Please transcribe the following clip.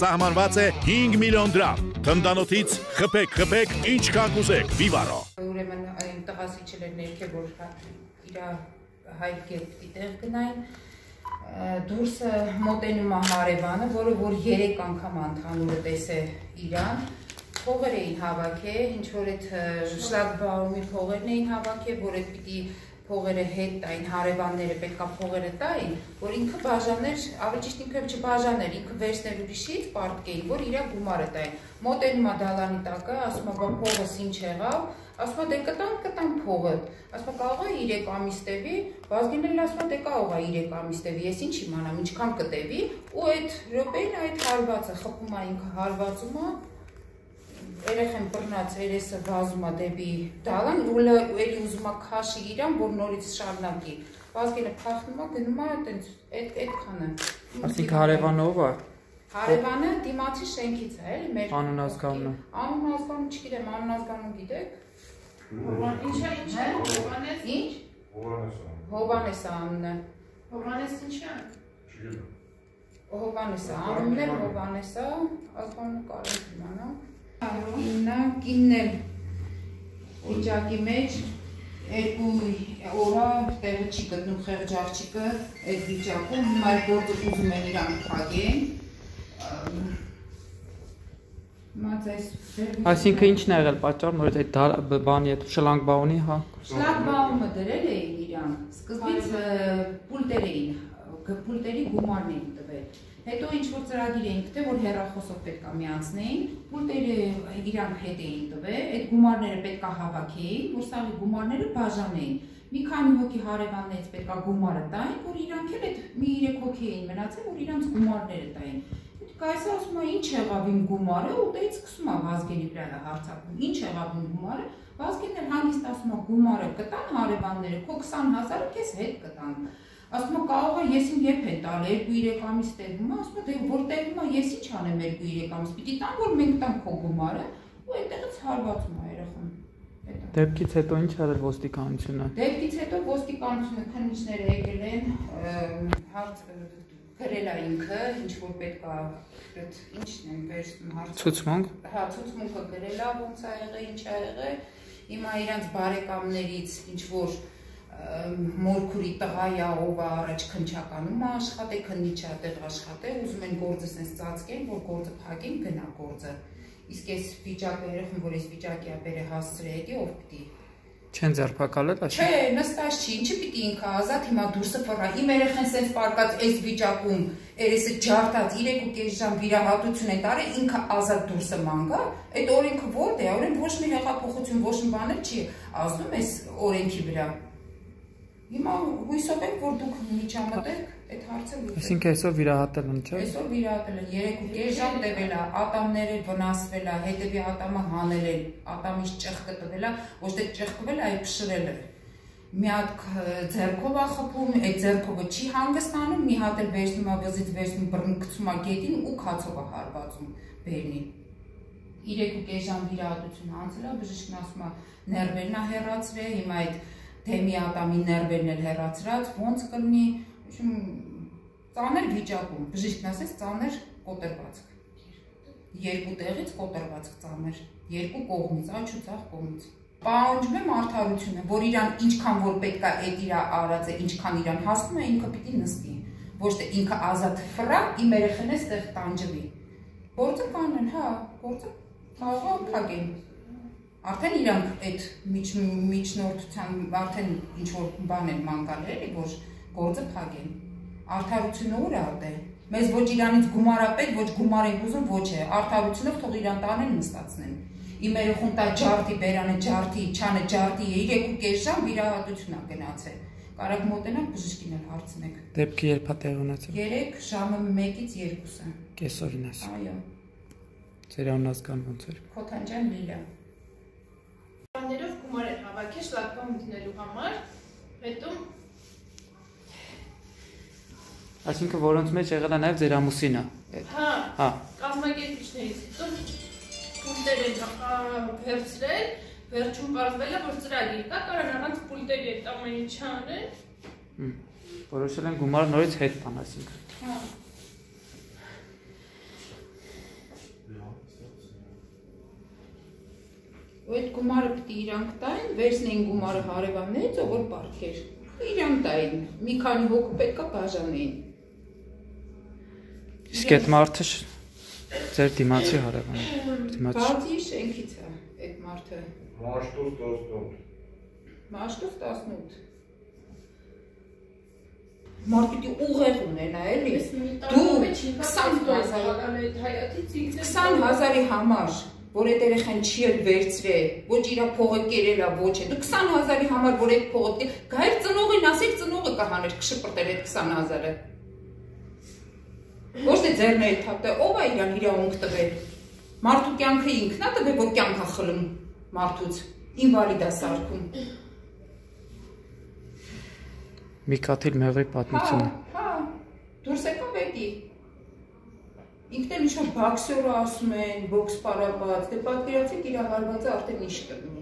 սահմանված է 5 միլիոն դրամ։ Թնդանոթից խփեք, խփեք, ինչքան կուզեք։ Վիվարո։ Ուրեմն այն տղասիչել էր ներքև որ իր հայր գետի տեղ գնային դուրսը մոտենում է հարևանը, որը որ 3 անգամ ընդհանուրը տեսե իրան, փողեր էին հավաքել, ինչ որ այդ շլագբաումի փողերն էին հավաքել, որ այդ պիտի փողերը հետ տային, հարևանները պետքա փողերը տային, որ ինքը բաժաներ, ավելի ճիշտ ինքը չբաժաներ, ինքը վերցներ ուրիշից պարտկեին, որ իրա գումարը տային։ Մոտենում է դալանի տակը, ասում է, բա փողս ինչ եղավ, ասում է, դե կտան, կտան փողը։ Ասում է, կարող է 3 ամիս տևի, Վազգենն էլ ասում է, դե կարող է 3 ամիս տևի, ես ինչ իմանամ, ինչքան կտևի, ու այդ րոպեին այդ հարվածը խփում է ինքը հարվածում է, երեխեն բռնած երեսը վազում է դեպի դալան, ուլը էլի ուզում է քաշի իրան, որ նորից շարունակի։ Վազգենը փախնում է, գնում է այտենց այդ այդքանը։ Այսինքն հարևանը ով է։ Հարևանը դիմացի շենքից է, էլի մեր Անուն ազգանունը։ Անուն ազգանուն չգիտեմ, անուն ազգանուն գիտեք։ Ինչ է, ինչ է, Հովանես։ Ինչ։ Հովանես անունը։ Հովանես ինչ է։ Հովանեսը անունն է, Հովանեսը, ազգանունը կարող իմանամ։ Նա կինն էլ վիճակի մեջ երկու օրա տեղը չի գտնում խեղճ աղջիկը այդ վիճակում, հիմա գործը ուզում են իրան փակեն։ Այսինքն ինչն է եղել պատճառը, նորից այդ բանի այդ շլանգբաունի, հա։ Շլագբաումը դրել էին իրան։ Սկզբից պուլտեր էին, պուլտերի գումարն էին տվել։ Հետո ինչ որ ծրագիր էին գտել, որ հերախոսով պետքա միացնեին, պուլտերը իրանք հետ էին տվել, այդ գումարները պետքա հավաքեին, որ սաղի գումարները բաժանեին։ Մի քանի հոգի հարևաններից պետքա գումարը տային, որ իրանք էլ այդ մի 3 հոգի էին մնացել, որ իրանք գումարները տային։ Կայսը ասում է ինչ եղավ իմ գումարը, ու դից սկսում է Վազգենի վրա հարցակում։ Ինչ եղավ իմ գումարը։ Վազգենն էլ հանգիստ ասում է գումարը կտան հարևանները, քո 20000-ը քեզ հետ կտան։ Ասում է կարող է ես իմ երբ են տալ 2-3 ամիս տևում է, ասում է դե որ տևում է ես ինչ անեմ 2-3 ամիս, պիտի տան որ մենք տանք քո գումարը, ու այդտեղից հարվածում է երախան։ Դեպքից հետո ինչ արել ոստիկանությունը։ Դեպքից հետո ոստիկանությունը քննիչները եկել են, հարց գրել է ինքը, ինչ որ պետք է այդ ինչն են վերցնում հարցը։ Ցուցմունք։ Հա, ցուցմունքը գրել է, ոնց է եղել, ինչ է եղել։ Հիմա իրանց բարեկամներից ինչ որ մորքուրի տղայա ով առաջ քնչականում է աշխատել, քննիչ է տեղ աշխատել, ուզում են գործը sense ծածկեն, որ գործը փակեն, գնա գործը։ Իսկ այս վիճակը երախում, որ այս վիճակի է բերը հասցրել, էդի ով պիտի Չեն ձերբակալել այսինքն։ Չէ, նստած չի, ինչի պիտի ինքը ազատ հիմա դուրսը ֆորա։ Իմ երեխեն sense պարկած այս վիճակում, երեսը ջարդած 3.5 ժամ վիրահատություն է տարել, ինքը ազատ դուրսը մանգա։ Այդ օրենքը ո՞րդ է։ Օրենք ոչ մի հեղափոխություն, ոչ մի բան չի ազդում այս օրենքի վրա։ Հիմա հույսով ենք, որ դուք միջամտեք այդ հարցը լուծեք։ Այսինքն այսօր վիրահատել են, չէ՞։ Այսօր վիրահատել են 3.5 ժամ տևել է, ատամները վնասվել է, հետևի ատամը հանել են, ատամից ճեղքը տվել է, ոչ թե ճեղքվել այլ փշրել է։ Մի հատ ձեռքով է խփում, այդ ձեռքովը չի հանգստանում, մի հատ էլ վերցնում է վզից վերցնում բռնկցում է գետին ու քացով է հարվածում բերնի։ 3.5 ժամ վիրահատություն անցել է, բժիշկն ասում է ներվերն է հեռացրել, հիմա այդ թեմի ատամի ներվերն էլ հեռացրած, ոնց կլինի, իշում ծաներ վիճակում, բժիշկն ասեց ծաներ կոտրվածք։ Երկու տեղից կոտրվածք ծաներ, երկու կողմից, աջ ու ցախ կողմից։ Պահանջում եմ արդարությունը, որ իրան ինչքան որ պետքա այդ իր արածը, ինչքան իրան հասնում է, ինքը պիտի նստի։ Ոչ թե ինքը ազատ ֆրա, իմ երեխեն է ստեղ տանջվի։ Գործը կանեն, հա, գործը կարող է փակեն։ Արդեն իրանք այդ միջնորդության արդեն ինչ որ բան են մանկալ էլի, որ գործը փակեն։ Արդարությունը ուր է ատե։ Մեզ ոչ իրանից գումարապետ, ոչ գումար են ուզում, ոչ է։ Արդարությունով թող իրան տանեն նստացնեն։ Իմ երեխուն տա ջարդի, բերանը ջարդի, չանը ջարդի, 3.5 ժամ վիրահատություն է գնացել։ Կարակ մոտենակ բժշկին էլ հարցնեք։ Դեպքի երբ է տեղ ունեցել։ 3 ժամը 1-ից 2-ը։ Կեսօրին ես։ Այո։ Ձեր անուն ազգան ոնց էր։ Քոթանջան Լիլա հավաքել շլագբան մտնելու համար, հետո Այսինքն որոնց մեջ եղել է նաև ձեր ամուսինը։ Հա։ Հա։ Կազմակերպիչներից պուլտեր են վերցրել, վերջում պարզվել է, որ ծրագիր կա, կարան առանց պուլտերի այդ ամեն ինչը անեն։ Որոշել են գումարը նորից հետ տան, այսինքն։ Հա։ ու այդ գումարը պիտի իրանք տային, վերցնեին գումարը հարևաններից, ով որ բարքեր։ Իրանք տային։ Մի քանի հոգու պետքա բաժանեին։ Իսկ այդ մարդը ձեր դիմացի հարևան։ Դիմացի։ Բացի շենքից է այդ մարդը։ Մաշտուս դոստում։ Մաշտոց 18։ Մարդ պիտի ուղեղ ունենա, էլի։ Դու տանում մեջ 20 20 հազար- հազար այդ հայացից ինքս 20000-ի համար, որ այդ երեխան չի էլ վերցրել, ոչ իրա փողը կերելա, ոչ է։ Դու 20000-ի համար, որ այդ փողը գայր ծնողին ասեք ծնողը կհաներ, կշպրտել այդ 20000-ը։ Ոչ թե ձերն է թափը, ով է իրան իրավունք տվել։ Մարդու կյանքը ինքն է տվել, որ կյանքա խլում մարդուց, ինվալիդ է սարքում։ Մի կաթիլ մեղրի Հա, պատմություն։ հա, դուրս եկա վետի։ Ինքն էլ ինչ-որ բոքսյորը ասում են, բոքս պարապած, դե պատկերացեք իր հարվածը արդեն ինչ կլինի։